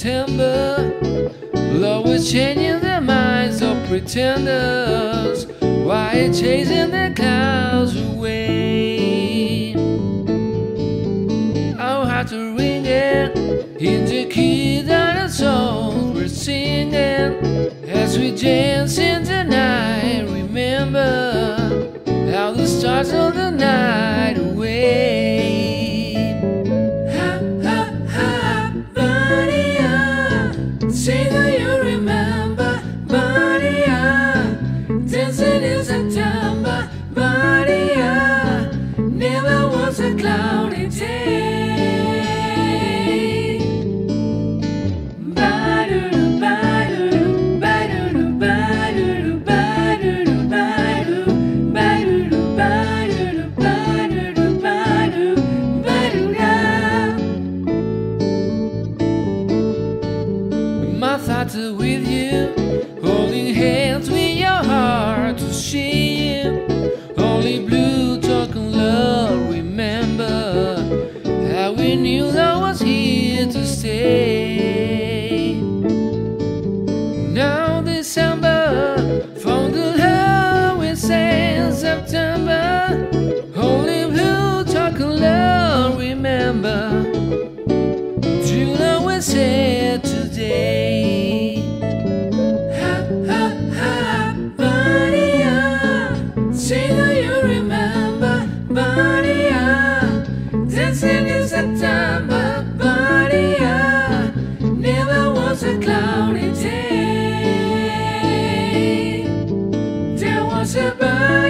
September? Love was changing the minds pretenders while chasing the clouds away. Our hearts are ringing in the key that our souls were singing as we dance in the night. Remember how the stars of the night away. Holding hands with your heart to see you. Only blue talking love, remember how we knew love was here to stay. Now December, found the love in September. nossa é bem.